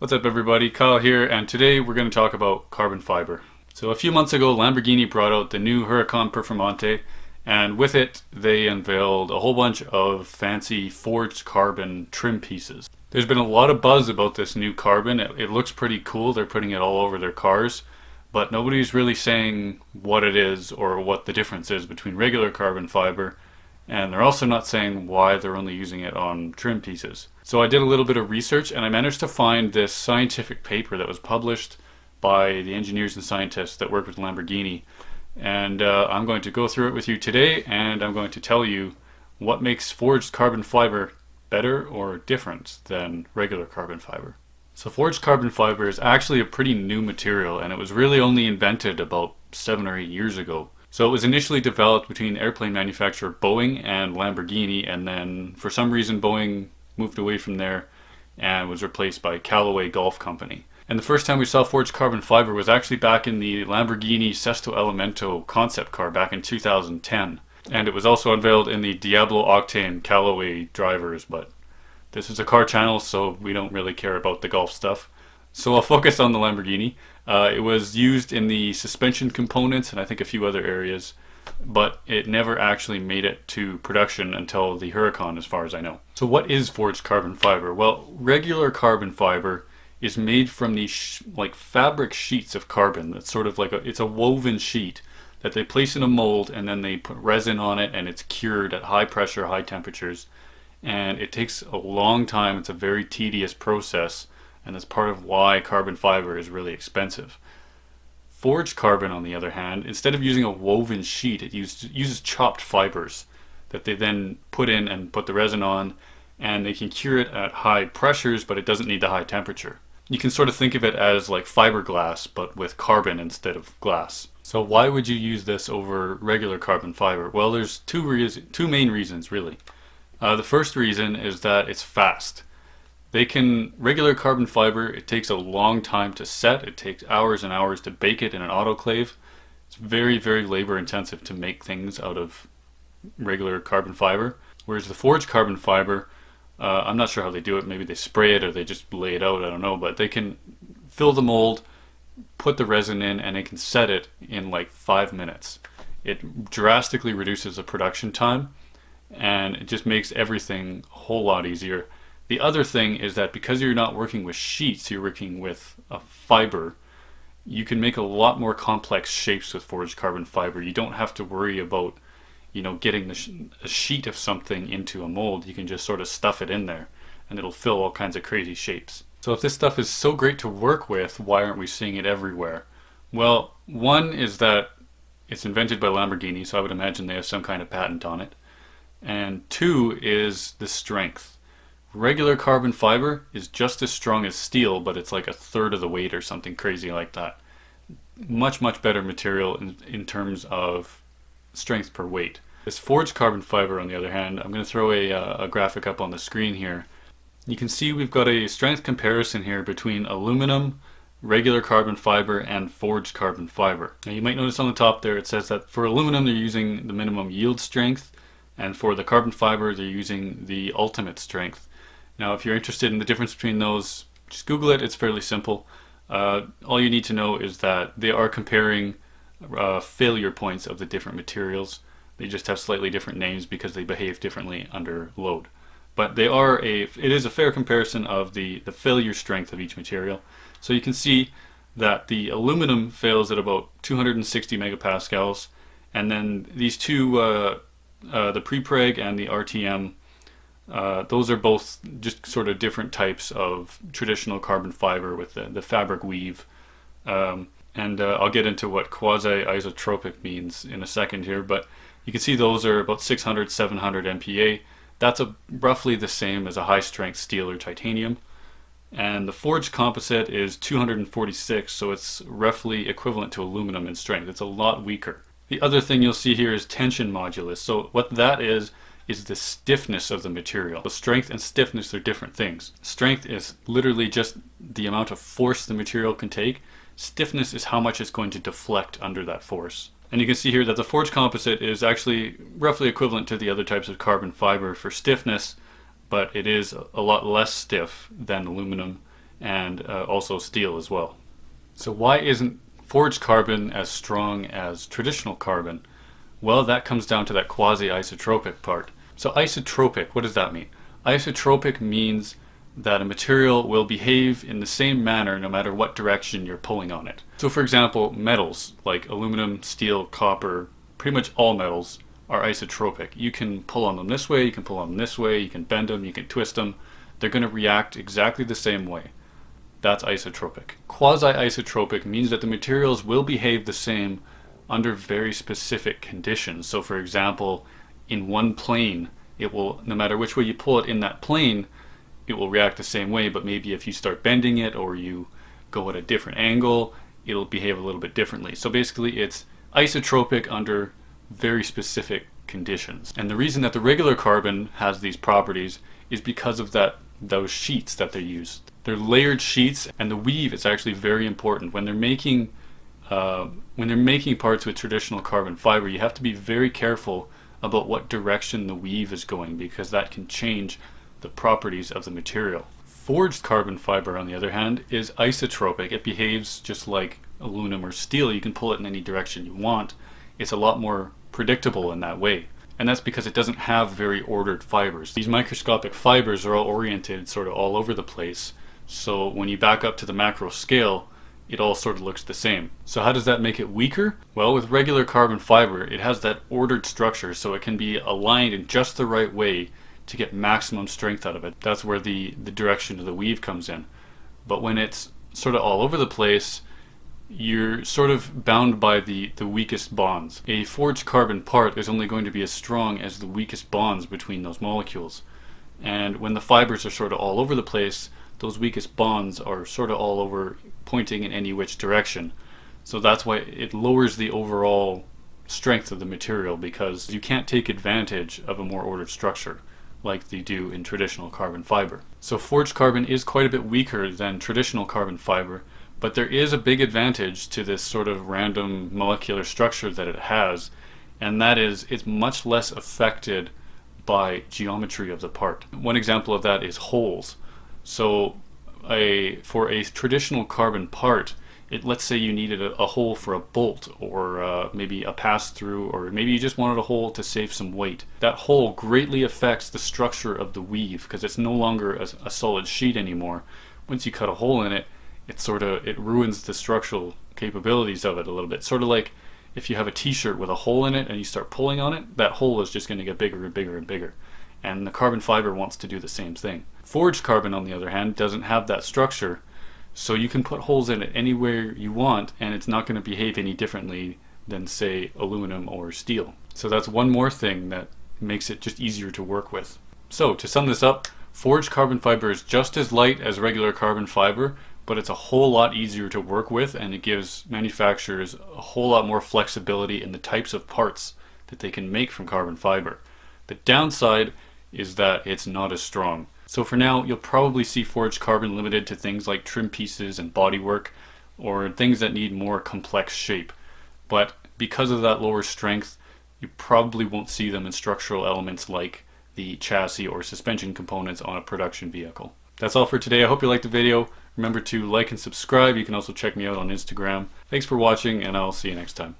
What's up everybody, Kyle here, and today we're going to talk about carbon fiber. So a few months ago, Lamborghini brought out the new Huracan Performante, and with it, they unveiled a whole bunch of fancy forged carbon trim pieces. There's been a lot of buzz about this new carbon. It, it looks pretty cool. They're putting it all over their cars, but nobody's really saying what it is or what the difference is between regular carbon fiber and they're also not saying why they're only using it on trim pieces. So I did a little bit of research and I managed to find this scientific paper that was published by the engineers and scientists that work with Lamborghini. And uh, I'm going to go through it with you today and I'm going to tell you what makes forged carbon fiber better or different than regular carbon fiber. So forged carbon fiber is actually a pretty new material and it was really only invented about seven or eight years ago. So it was initially developed between airplane manufacturer Boeing and Lamborghini, and then for some reason Boeing moved away from there and was replaced by Callaway Golf Company. And the first time we saw forged carbon fiber was actually back in the Lamborghini Sesto Elemento concept car back in 2010. And it was also unveiled in the Diablo Octane Callaway drivers, but this is a car channel, so we don't really care about the golf stuff. So I'll focus on the Lamborghini. Uh, it was used in the suspension components and I think a few other areas, but it never actually made it to production until the Huracan, as far as I know. So, what is forged carbon fiber? Well, regular carbon fiber is made from these like fabric sheets of carbon. That's sort of like a it's a woven sheet that they place in a mold and then they put resin on it and it's cured at high pressure, high temperatures, and it takes a long time. It's a very tedious process and that's part of why carbon fiber is really expensive. Forged carbon, on the other hand, instead of using a woven sheet, it used, uses chopped fibers that they then put in and put the resin on, and they can cure it at high pressures, but it doesn't need the high temperature. You can sort of think of it as like fiberglass, but with carbon instead of glass. So why would you use this over regular carbon fiber? Well, there's two, two main reasons, really. Uh, the first reason is that it's fast. They can, regular carbon fiber, it takes a long time to set. It takes hours and hours to bake it in an autoclave. It's very, very labor intensive to make things out of regular carbon fiber. Whereas the forged carbon fiber, uh, I'm not sure how they do it. Maybe they spray it or they just lay it out. I don't know. But they can fill the mold, put the resin in, and they can set it in like five minutes. It drastically reduces the production time and it just makes everything a whole lot easier. The other thing is that because you're not working with sheets, you're working with a fiber, you can make a lot more complex shapes with forged carbon fiber. You don't have to worry about, you know, getting sh a sheet of something into a mold. You can just sort of stuff it in there and it'll fill all kinds of crazy shapes. So if this stuff is so great to work with, why aren't we seeing it everywhere? Well, one is that it's invented by Lamborghini, so I would imagine they have some kind of patent on it. And two is the strength. Regular carbon fiber is just as strong as steel, but it's like a third of the weight or something crazy like that. Much, much better material in, in terms of strength per weight. This forged carbon fiber, on the other hand, I'm going to throw a, uh, a graphic up on the screen here. You can see we've got a strength comparison here between aluminum, regular carbon fiber, and forged carbon fiber. Now you might notice on the top there it says that for aluminum they're using the minimum yield strength, and for the carbon fiber they're using the ultimate strength. Now, if you're interested in the difference between those, just Google it. It's fairly simple. Uh, all you need to know is that they are comparing uh, failure points of the different materials. They just have slightly different names because they behave differently under load. But they are a, it is a fair comparison of the, the failure strength of each material. So you can see that the aluminum fails at about 260 megapascals, and then these two, uh, uh, the prepreg and the RTM, uh, those are both just sort of different types of traditional carbon fiber with the, the fabric weave. Um, and uh, I'll get into what quasi-isotropic means in a second here, but you can see those are about 600, 700 MPa. That's a, roughly the same as a high-strength steel or titanium. And the forged composite is 246, so it's roughly equivalent to aluminum in strength. It's a lot weaker. The other thing you'll see here is tension modulus. So what that is, is the stiffness of the material. So strength and stiffness are different things. Strength is literally just the amount of force the material can take. Stiffness is how much it's going to deflect under that force. And you can see here that the forged composite is actually roughly equivalent to the other types of carbon fiber for stiffness, but it is a lot less stiff than aluminum and uh, also steel as well. So why isn't forged carbon as strong as traditional carbon? Well, that comes down to that quasi-isotropic part. So isotropic, what does that mean? Isotropic means that a material will behave in the same manner no matter what direction you're pulling on it. So for example, metals like aluminum, steel, copper, pretty much all metals are isotropic. You can pull on them this way, you can pull on them this way, you can bend them, you can twist them. They're going to react exactly the same way. That's isotropic. Quasi-isotropic means that the materials will behave the same under very specific conditions. So for example, in one plane, it will, no matter which way you pull it in that plane, it will react the same way, but maybe if you start bending it or you go at a different angle, it'll behave a little bit differently. So basically it's isotropic under very specific conditions. And the reason that the regular carbon has these properties is because of that those sheets that they use. They're layered sheets and the weave is actually very important. When they're making uh, when they're making parts with traditional carbon fiber, you have to be very careful about what direction the weave is going because that can change the properties of the material. Forged carbon fiber, on the other hand, is isotropic. It behaves just like aluminum or steel. You can pull it in any direction you want. It's a lot more predictable in that way. And that's because it doesn't have very ordered fibers. These microscopic fibers are all oriented sort of all over the place. So when you back up to the macro scale, it all sort of looks the same. So how does that make it weaker? Well, with regular carbon fiber, it has that ordered structure so it can be aligned in just the right way to get maximum strength out of it. That's where the, the direction of the weave comes in. But when it's sort of all over the place, you're sort of bound by the, the weakest bonds. A forged carbon part is only going to be as strong as the weakest bonds between those molecules. And when the fibers are sort of all over the place, those weakest bonds are sort of all over pointing in any which direction. So that's why it lowers the overall strength of the material because you can't take advantage of a more ordered structure like they do in traditional carbon fiber. So forged carbon is quite a bit weaker than traditional carbon fiber, but there is a big advantage to this sort of random molecular structure that it has, and that is it's much less affected by geometry of the part. One example of that is holes. So a for a traditional carbon part, it, let's say you needed a, a hole for a bolt or uh, maybe a pass through or maybe you just wanted a hole to save some weight. That hole greatly affects the structure of the weave because it's no longer a, a solid sheet anymore. Once you cut a hole in it, it sort of it ruins the structural capabilities of it a little bit. Sort of like if you have a t-shirt with a hole in it and you start pulling on it, that hole is just going to get bigger and bigger and bigger. And the carbon fiber wants to do the same thing. Forged carbon, on the other hand, doesn't have that structure so you can put holes in it anywhere you want and it's not going to behave any differently than say aluminum or steel. So that's one more thing that makes it just easier to work with. So to sum this up, forged carbon fiber is just as light as regular carbon fiber, but it's a whole lot easier to work with and it gives manufacturers a whole lot more flexibility in the types of parts that they can make from carbon fiber. The downside is that it's not as strong. So for now, you'll probably see forged carbon limited to things like trim pieces and bodywork, or things that need more complex shape. But because of that lower strength, you probably won't see them in structural elements like the chassis or suspension components on a production vehicle. That's all for today. I hope you liked the video. Remember to like and subscribe. You can also check me out on Instagram. Thanks for watching, and I'll see you next time.